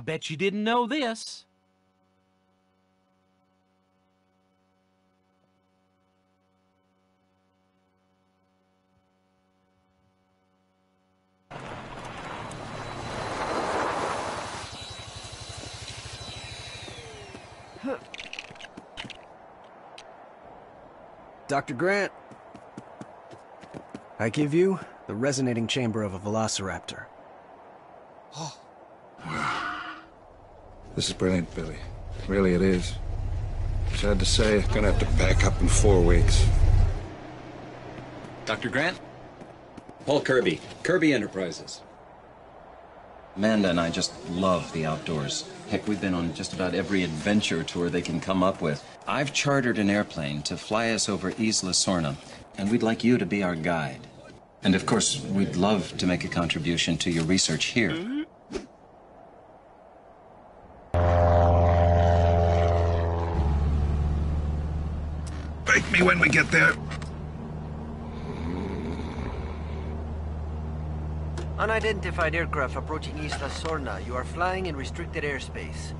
I bet you didn't know this. Dr. Grant. I give you the resonating chamber of a velociraptor. Oh. This is brilliant, Billy. Really, it is. Sad to say, I'm gonna have to pack up in four weeks. Dr. Grant? Paul Kirby, Kirby Enterprises. Amanda and I just love the outdoors. Heck, we've been on just about every adventure tour they can come up with. I've chartered an airplane to fly us over Isla Sorna, and we'd like you to be our guide. And of course, we'd love to make a contribution to your research here. Me when we get there. Unidentified aircraft approaching Isla Sorna. You are flying in restricted airspace.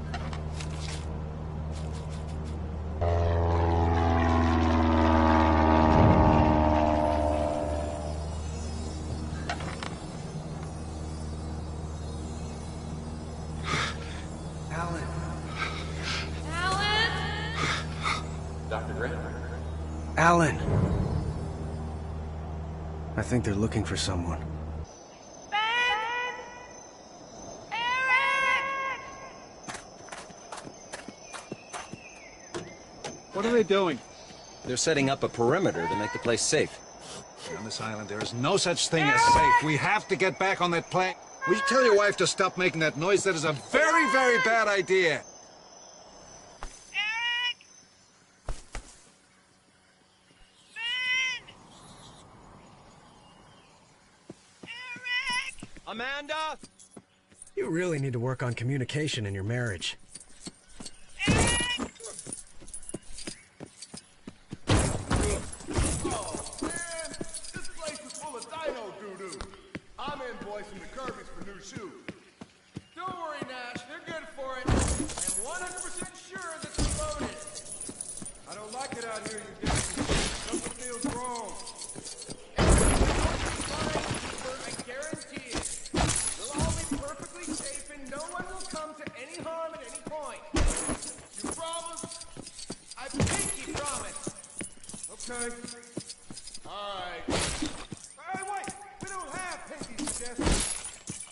Think they're looking for someone. What are they doing? They're setting up a perimeter to make the place safe. On this island, there is no such thing as safe. We have to get back on that plane. Will you tell your wife to stop making that noise? That is a very, very bad idea. Amanda? You really need to work on communication in your marriage. This place is full of dino doo-doo. I'm invoicing the Kirby's for new shoes. Don't worry, Nash. They're good for it. I am 100% sure that they're loaded. I don't like it out here, you guys. Something feels wrong. Everything's fine, Cooper. I guarantee it. We'll all be perfectly safe and no one will come to any harm at any point. You promise? I pinky promise. Okay. Alright. Hey, wait! We don't have.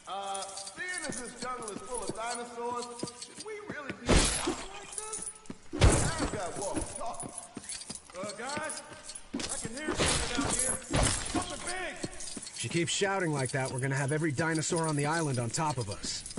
Uh, seeing as this jungle is full of dinosaurs, should we really be out like this? I've got. Uh, guys, I can hear something out here. Something big! If she keeps shouting like that, we're gonna have every dinosaur on the island on top of us.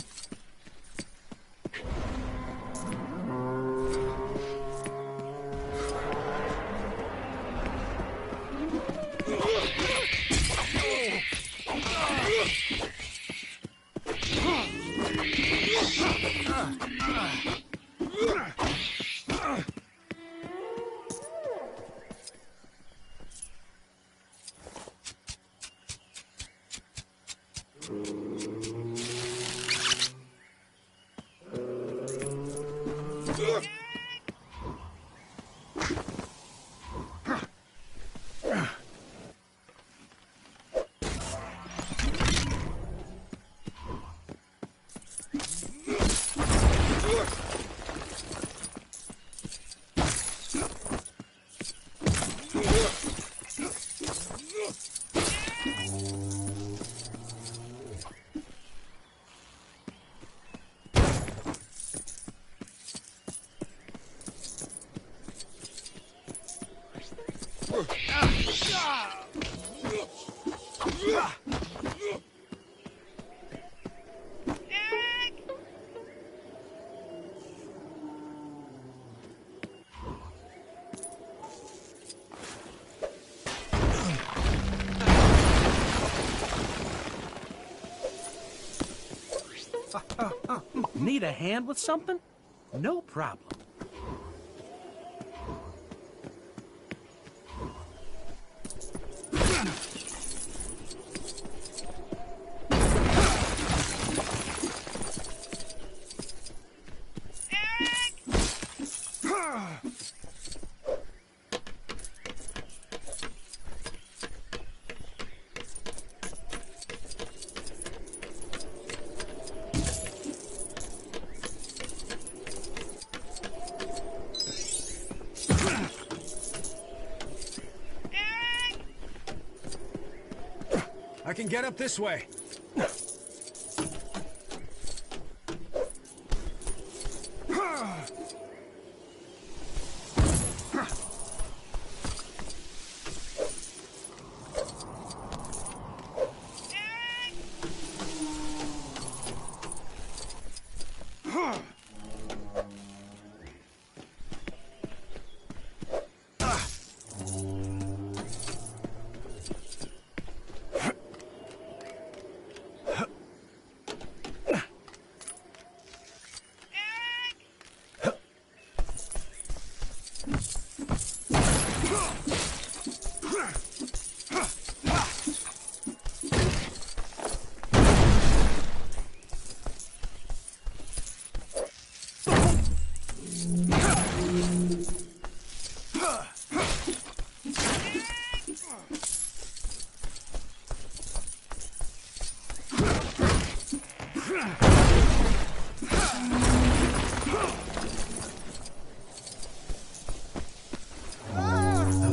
Need a hand with something? No problem. Can get up this way.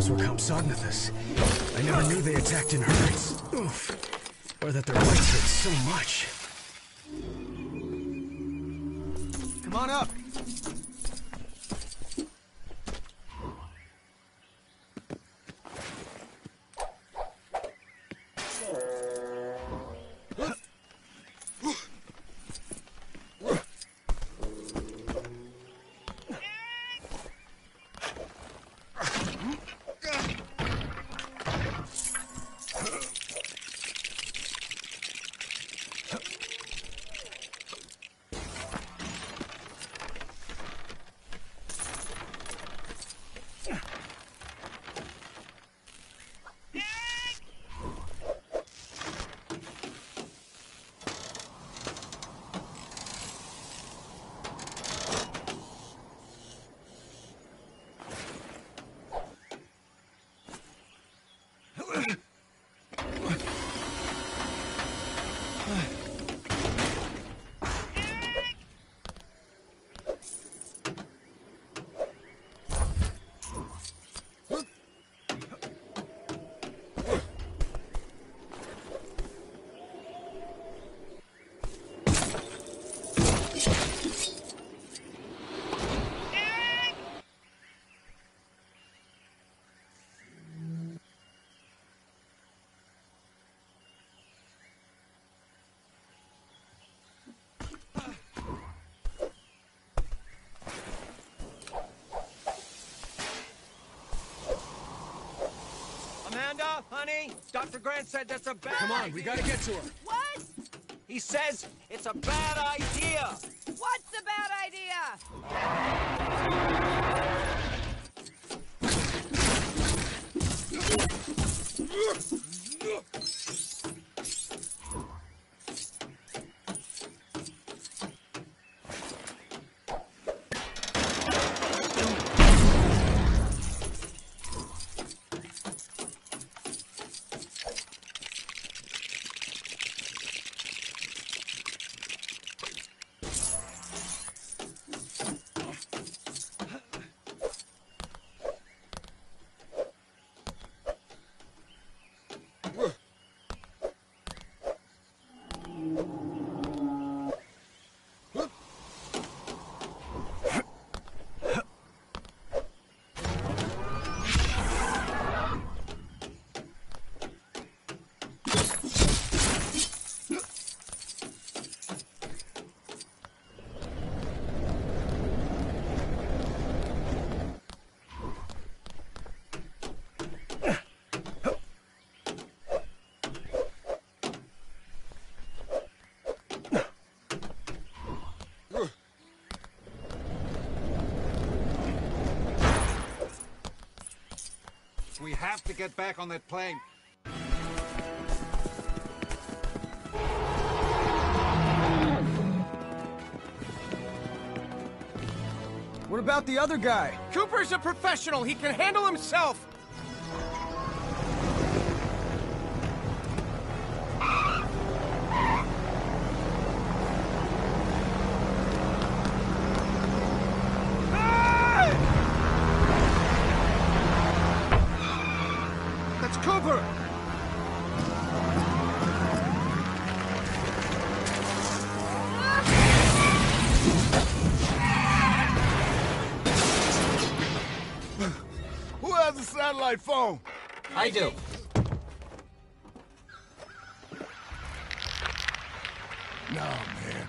Those were Compsognathus. I never knew they attacked in herds. Or that their bites hurt so much. Come on up. Amanda, honey, Dr. Grant said that's a bad Come on, we gotta get to her. What? He says it's a bad idea. What's the bad idea? We have to get back on that plane. What about the other guy? Cooper's a professional. He can handle himself. Over! Who has a satellite phone? I do. No, man.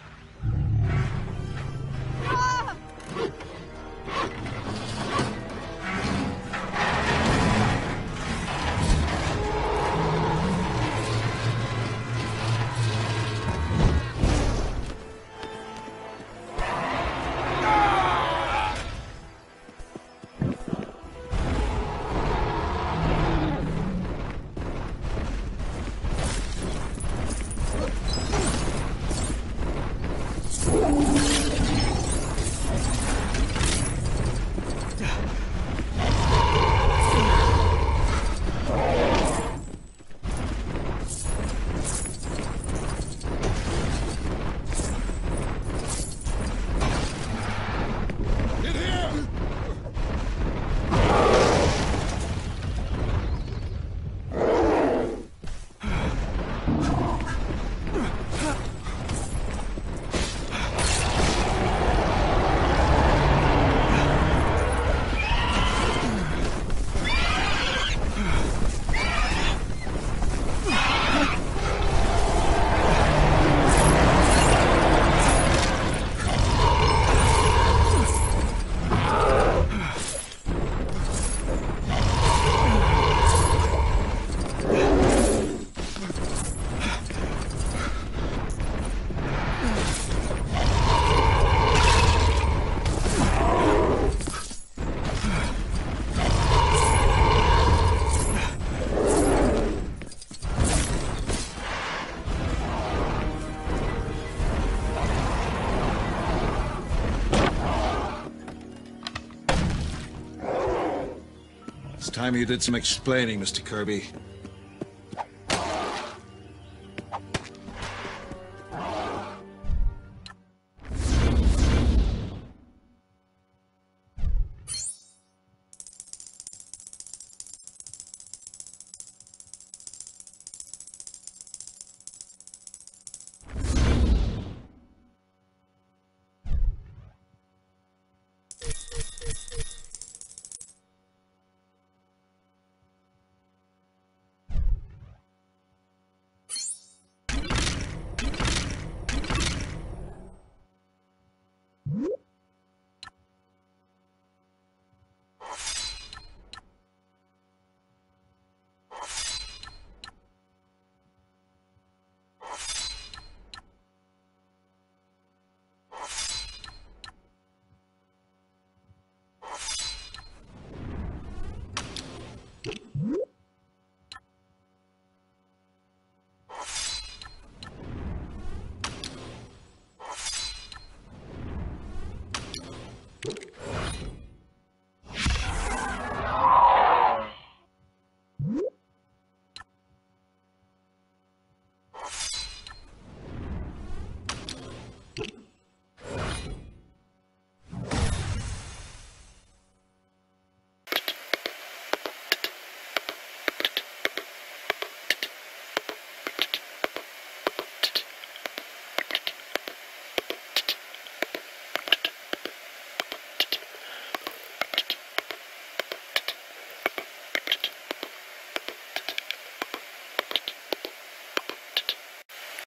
It's time you did some explaining, Mr. Kirby.